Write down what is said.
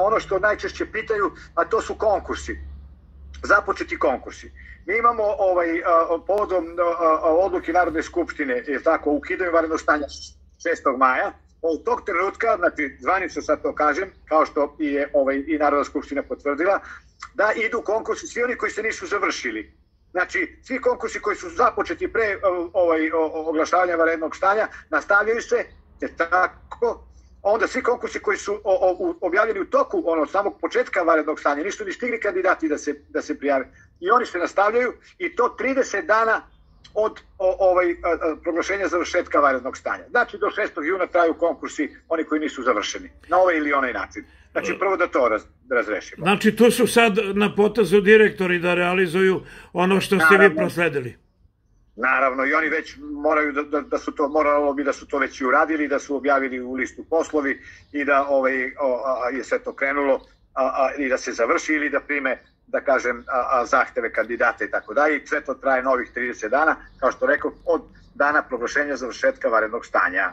ono što najčešće pitaju, a to su konkursi, započeti konkursi. Mi imamo ovaj, povodom odluke Narodne skupštine, je tako, ukidaju varedno stanja 6. maja, od tog trenutka, znači zvanično sad to kažem, kao što je ovaj, i Narodna skupština potvrdila, da idu konkursi svi oni koji se nisu završili. Znači, svi konkursi koji su započeti pre ovaj, oglašavanja varednog stanja, nastavljaju se, tako, onda svi konkursi koji su o, o, objavljeni u toku ono samog početka varednog stanja, nisu ni stigli kandidati da se, da se prijave. I oni se nastavljaju i to 30 dana od o, ovaj, proglašenja završetka varednog stanja. Znači, do 6. juna traju konkursi, oni koji nisu završeni, na ovaj ili onaj način. Znači, prvo da to raz, razrešimo. Znači, tu su sad na potezu direktori da realizuju ono što ste vi prosledili. Naravno, i oni već moraju da, da, da su to, moralo bi da su to već i uradili, da su objavili u listu poslovi i da ovaj, o, a, je sve to krenulo a, a, i da se završi ili da prime da kažem, a, a, zahteve kandidata i tako dalje. I sve to traje novih 30 dana, kao što rekao, od dana proglašenja završetka varednog stanja.